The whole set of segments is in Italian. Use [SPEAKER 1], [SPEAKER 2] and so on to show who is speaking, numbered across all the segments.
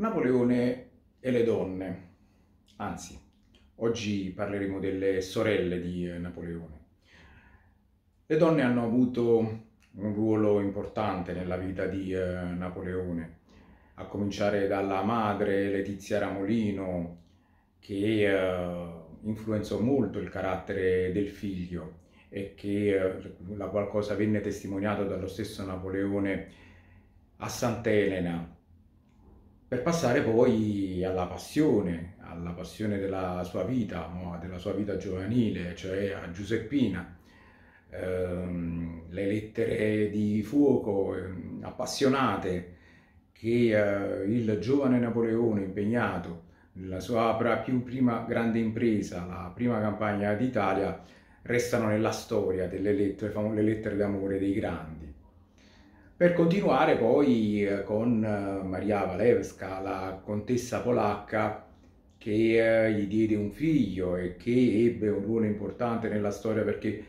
[SPEAKER 1] Napoleone e le donne, anzi, oggi parleremo delle sorelle di eh, Napoleone. Le donne hanno avuto un ruolo importante nella vita di eh, Napoleone, a cominciare dalla madre Letizia Ramolino, che eh, influenzò molto il carattere del figlio e che la qualcosa venne testimoniato dallo stesso Napoleone a Sant'Elena per passare poi alla passione, alla passione della sua vita, no? della sua vita giovanile, cioè a Giuseppina. Ehm, le lettere di fuoco eh, appassionate che eh, il giovane Napoleone impegnato nella sua più prima grande impresa, la prima campagna d'Italia, restano nella storia delle lettere, le lettere d'amore dei grandi per continuare poi eh, con eh, Maria Walewska, la contessa polacca che eh, gli diede un figlio e che ebbe un ruolo importante nella storia perché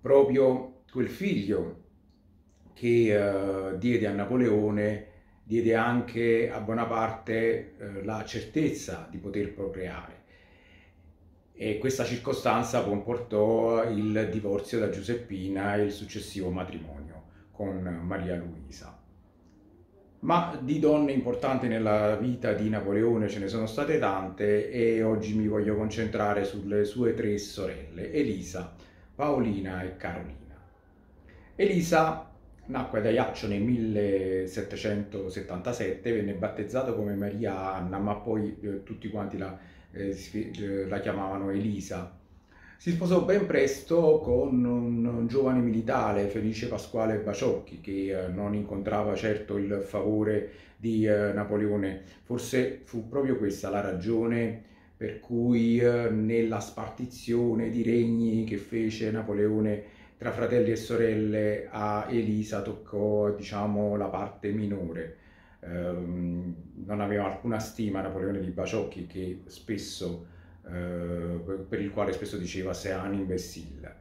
[SPEAKER 1] proprio quel figlio che diede a Napoleone diede anche a Bonaparte la certezza di poter procreare. E questa circostanza comportò il divorzio da Giuseppina e il successivo matrimonio con Maria Luisa. Ma di donne importanti nella vita di Napoleone ce ne sono state tante e oggi mi voglio concentrare sulle sue tre sorelle, Elisa, Paolina e Carolina. Elisa nacque da Iaccio nel 1777, venne battezzata come Maria Anna, ma poi eh, tutti quanti la, eh, la chiamavano Elisa si sposò ben presto con un giovane militare, Felice Pasquale Baciocchi, che eh, non incontrava certo il favore di eh, Napoleone. Forse fu proprio questa la ragione per cui eh, nella spartizione di regni che fece Napoleone tra fratelli e sorelle a Elisa toccò diciamo la parte minore. Um, non aveva alcuna stima Napoleone di Baciocchi che spesso eh, per il quale spesso diceva se un imbecille.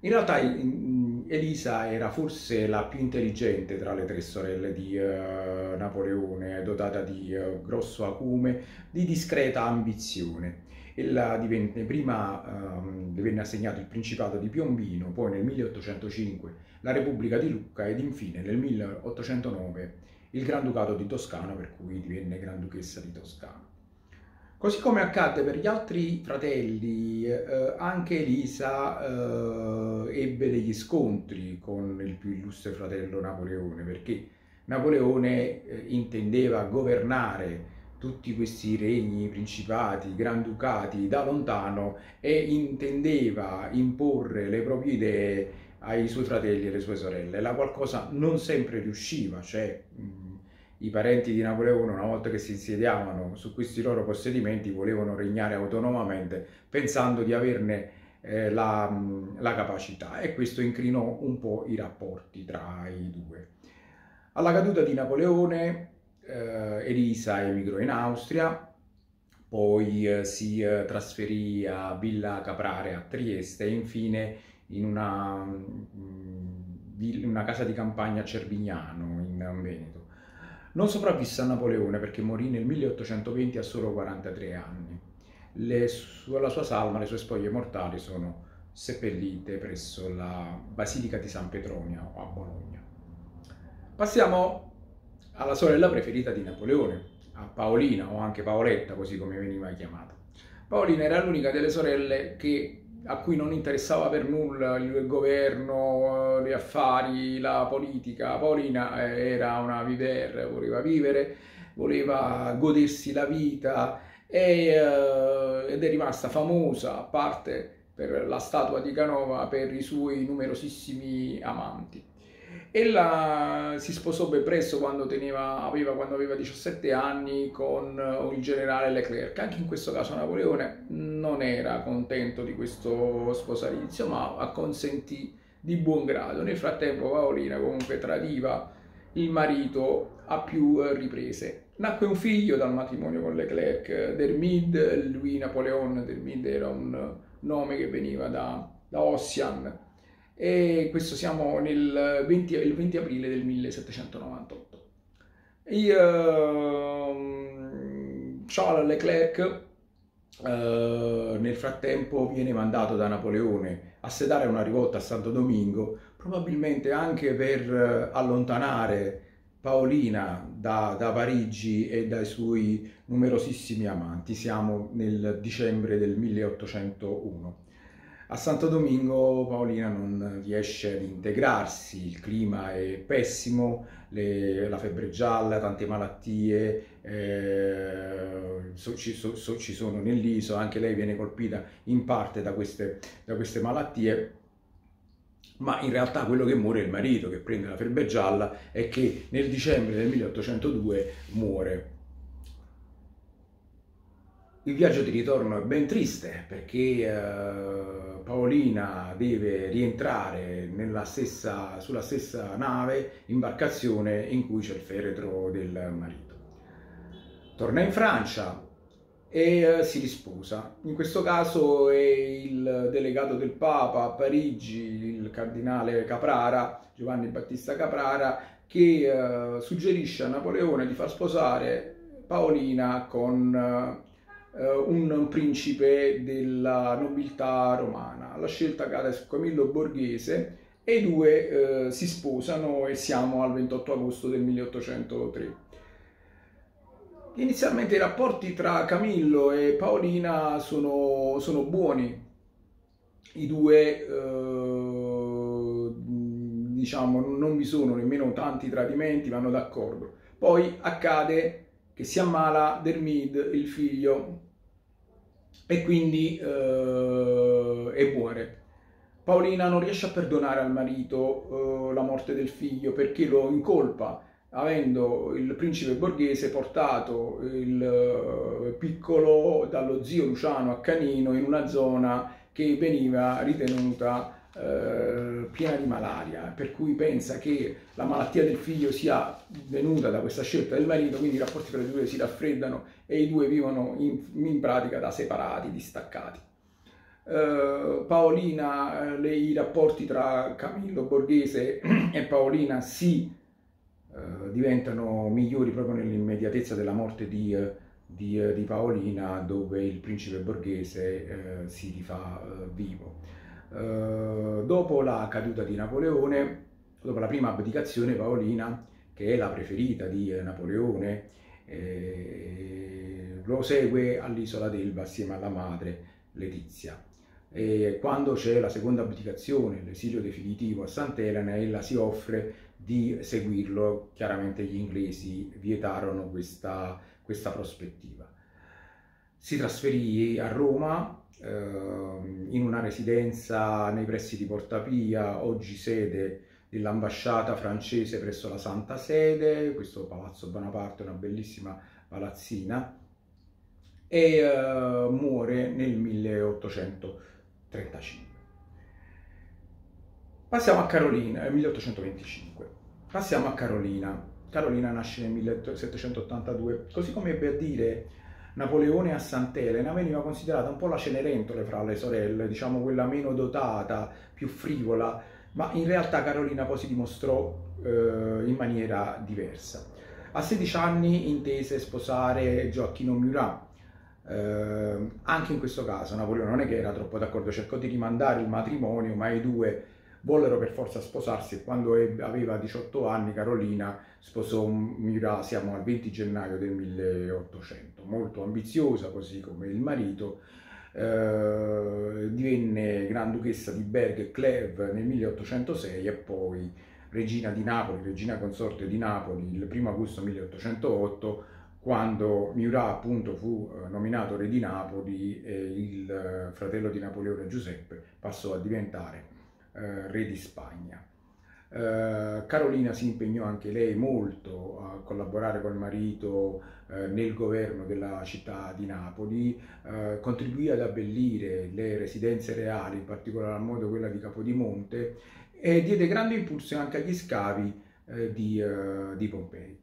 [SPEAKER 1] In realtà Elisa era forse la più intelligente tra le tre sorelle di uh, Napoleone, dotata di uh, grosso acume, di discreta ambizione. Ella divenne, prima um, venne assegnato il Principato di Piombino, poi nel 1805 la Repubblica di Lucca ed infine nel 1809 il Granducato di Toscana, per cui divenne Granduchessa di Toscana. Così come accadde per gli altri fratelli, eh, anche Elisa eh, ebbe degli scontri con il più illustre fratello Napoleone, perché Napoleone eh, intendeva governare tutti questi regni, principati, granducati da lontano e intendeva imporre le proprie idee ai suoi fratelli e alle sue sorelle, la qualcosa non sempre riusciva, cioè i parenti di Napoleone, una volta che si insediavano su questi loro possedimenti, volevano regnare autonomamente pensando di averne eh, la, la, capacità e questo incrinò un po' i rapporti tra i due. Alla caduta di Napoleone, eh, Elisa emigrò in Austria, poi eh, si eh, trasferì a Villa Caprare a Trieste e infine in una, mm, una casa di campagna a Cervignano in Veneto. Non sopravvisse a Napoleone perché morì nel 1820 a solo 43 anni. Le, la sua salma, le sue spoglie mortali sono seppellite presso la Basilica di San Petronio a Bologna. Passiamo alla sorella preferita di Napoleone, a Paolina o anche Paoletta, così come veniva chiamata. Paolina era l'unica delle sorelle che a cui non interessava per nulla il governo, gli affari, la politica. Paolina eh, era una viver, voleva vivere, voleva godersi la vita e, uh, ed è rimasta famosa, a parte per la statua di Canova, per i suoi numerosissimi amanti. Ella si sposò ben presto quando, teneva, aveva, quando aveva 17 anni con eh, il generale Leclerc. Anche in questo caso Napoleone non era contento di questo sposalizio, ma acconsentì di buon grado. Nel frattempo Paolina comunque tradiva il marito a più riprese. Nacque un figlio dal matrimonio con Leclerc, Dermid, lui Napoleon Dermid era un nome che veniva da, da Ossian, e questo siamo nel 20, il 20 aprile del 1798. Io, Charles Leclerc eh, nel frattempo viene mandato da Napoleone a sedare una rivolta a Santo Domingo, probabilmente anche per eh, allontanare Paolina da, da, Parigi e dai suoi numerosissimi amanti. Siamo nel dicembre del 1801. A Santo Domingo Paolina non riesce ad integrarsi, il clima è pessimo, le, la febbre gialla, tante malattie eh, so, ci, so, so, ci, sono nell'isola, anche lei viene colpita in parte da queste, da queste malattie ma in realtà quello che muore è il marito che prende la febbre gialla e che nel dicembre del 1802 muore. Il viaggio di ritorno è ben triste perché eh, Paolina deve rientrare stessa, sulla stessa nave, imbarcazione in cui c'è il feretro del marito. Torna in Francia e eh, si risposa. In questo caso è il delegato del Papa a Parigi, il cardinale Caprara, Giovanni Battista Caprara, che eh, suggerisce a Napoleone di far sposare Paolina con eh, un principe della nobiltà romana. La scelta cade su Camillo Borghese e i due eh, si sposano e siamo al 28 agosto del 1803. Inizialmente i rapporti tra Camillo e Paolina sono, sono buoni, i due eh, diciamo non vi sono nemmeno tanti tradimenti, vanno d'accordo. Poi accade che si ammala Dermid, il figlio, e quindi eh, e muore. Paolina non riesce a perdonare al marito eh, la morte del figlio perché lo incolpa, avendo il principe borghese portato il eh, piccolo dallo zio Luciano a Canino in una zona che veniva ritenuta eh, piena di malaria, per cui pensa che la malattia del figlio sia venuta da questa scelta del marito, quindi i rapporti tra i due si raffreddano e i due vivono in, in pratica da separati, distaccati. Uh, Paolina, uh, le, i rapporti tra Camillo Borghese e Paolina si uh, diventano migliori proprio nell'immediatezza della morte di, di, di, Paolina, dove il principe borghese si rifà vivo. Eh, dopo la caduta di Napoleone, dopo la prima abdicazione, Paolina, che è la preferita di Napoleone, eh, lo segue all'isola d'Elba assieme alla madre Letizia. E quando c'è la seconda abdicazione, l'esilio definitivo a Sant'Elena, ella si offre di seguirlo. Chiaramente gli inglesi vietarono questa, questa prospettiva. Si trasferì a Roma in una residenza nei pressi di Porta Pia, oggi sede dell'ambasciata francese presso la Santa Sede, questo Palazzo Bonaparte, una bellissima palazzina, e uh, muore nel 1835. Passiamo a Carolina, nel 1825. Passiamo a Carolina. Carolina nasce nel 1782, così come ebbe a dire Napoleone a Sant'Elena veniva considerata un po' la Cenerentola fra le sorelle, diciamo quella meno dotata, più frivola, ma in realtà Carolina poi si dimostrò eh, in maniera diversa. A 16 anni intese sposare Gioacchino Murat, eh, anche in questo caso Napoleone non è che era troppo d'accordo, cercò di rimandare il matrimonio, ma i due vollero per forza sposarsi e quando aveva 18 anni Carolina sposò Murat, siamo al 20 gennaio del 1800, molto ambiziosa così come il marito, eh, divenne Granduchessa di Berg e Clèves nel 1806 e poi regina di Napoli, regina consorte di Napoli il 1 agosto 1808 quando Murat appunto fu eh, nominato re di Napoli e il eh, fratello di Napoleone Giuseppe passò a diventare eh, re di Spagna. Eh, Carolina si impegnò anche lei molto a collaborare col marito eh, nel governo della città di Napoli, eh, contribuì ad abbellire le residenze reali, in particolar modo quella di Capodimonte, e diede grande impulso anche agli scavi eh, di, eh, di Pompei.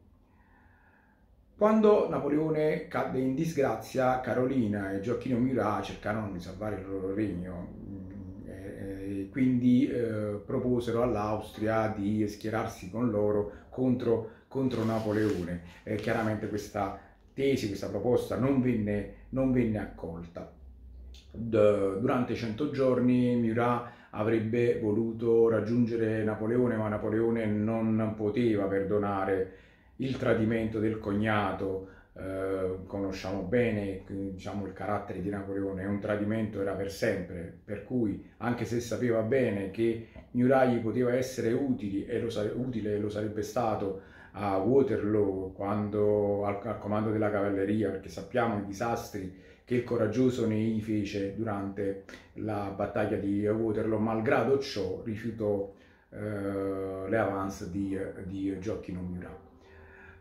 [SPEAKER 1] Quando Napoleone cadde in disgrazia, Carolina e Gioacchino Murat cercarono di salvare il loro regno quindi eh, proposero all'Austria di schierarsi con loro contro, contro Napoleone. Eh, chiaramente questa tesi, questa proposta non venne, non venne accolta. D- durante i 100 giorni Murat avrebbe voluto raggiungere Napoleone, ma Napoleone non poteva perdonare il tradimento del cognato. Conosciamo bene diciamo, il carattere di Napoleone, un tradimento era per sempre, per cui anche se sapeva bene che Murat gli poteva essere utile e lo, utile, lo sarebbe stato a Waterloo quando al, al comando della cavalleria, perché sappiamo i disastri che il coraggioso Ney fece durante la battaglia di Waterloo, malgrado ciò rifiutò eh, le avance di, di Gioacchino Murat.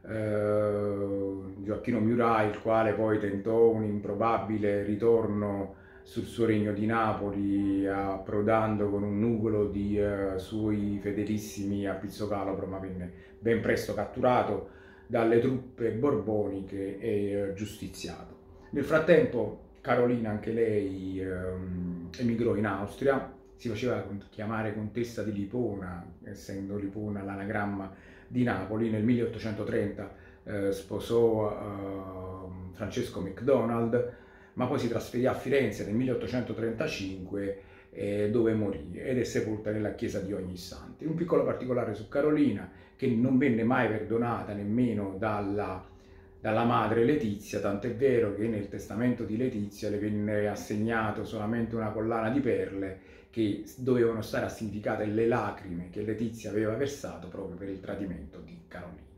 [SPEAKER 1] Eh, Gioacchino Murat, il quale poi tentò un improbabile ritorno sul suo regno di Napoli, approdando con un nugolo di uh, suoi fedelissimi a Pizzocalabro, ma venne ben presto catturato dalle truppe borboniche e uh, giustiziato. Nel frattempo Carolina, anche lei, ehm, emigrò in Austria, si faceva chiamare contessa di Lipona, essendo Lipona l'anagramma di Napoli. Nel 1830 eh, sposò eh, Francesco MacDonald, ma poi si trasferì a Firenze nel 1835 eh, dove morì ed è sepolta nella chiesa di Ognissanti. Un piccolo particolare su Carolina che non venne mai perdonata nemmeno dalla dalla madre Letizia, tant'è vero che nel testamento di Letizia le venne assegnato solamente una collana di perle che dovevano stare a significare le lacrime che Letizia aveva versato proprio per il tradimento di Carolina.